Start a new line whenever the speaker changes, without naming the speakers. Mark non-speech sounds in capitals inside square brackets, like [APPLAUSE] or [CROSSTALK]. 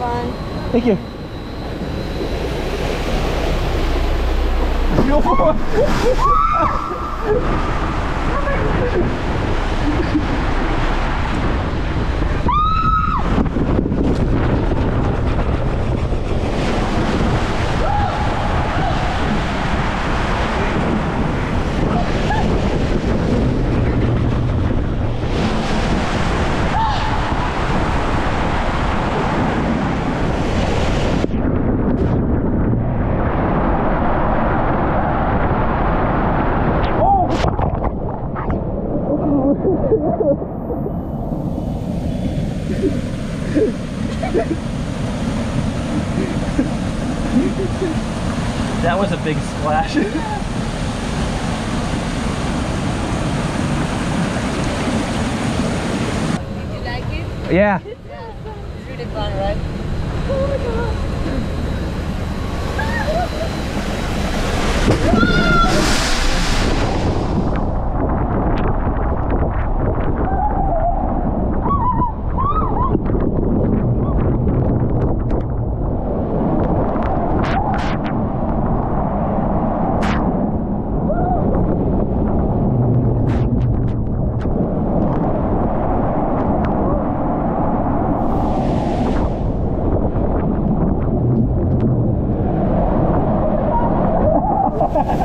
fun.
Thank you. [LAUGHS] That was a big splash.
Did you like it?
yeah.
Yeah. It's really fun, right? Oh Ha ha ha.